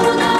나오나